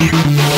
Yeah.